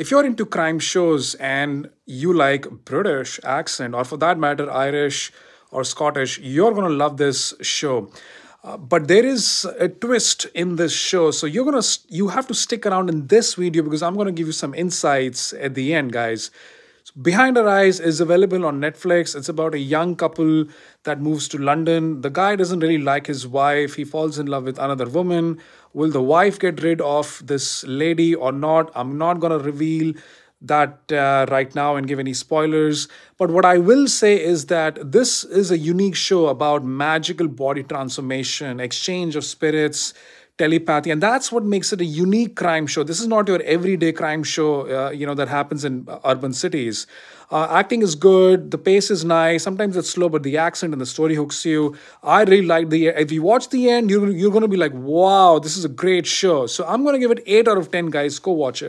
if you're into crime shows and you like British accent, or for that matter, Irish or Scottish, you're going to love this show. Uh, but there is a twist in this show so you're gonna you have to stick around in this video because i'm gonna give you some insights at the end guys Behind Her Eyes is available on Netflix. It's about a young couple that moves to London. The guy doesn't really like his wife. He falls in love with another woman. Will the wife get rid of this lady or not? I'm not going to reveal that uh, right now and give any spoilers. But what I will say is that this is a unique show about magical body transformation, exchange of spirits, telepathy. And that's what makes it a unique crime show. This is not your everyday crime show uh, you know that happens in urban cities. Uh, acting is good the pace is nice sometimes it's slow but the accent and the story hooks you. I really like the if you watch the end you're, you're going to be like wow this is a great show. So i'm going to give it 8 out of 10 guys. Go watch it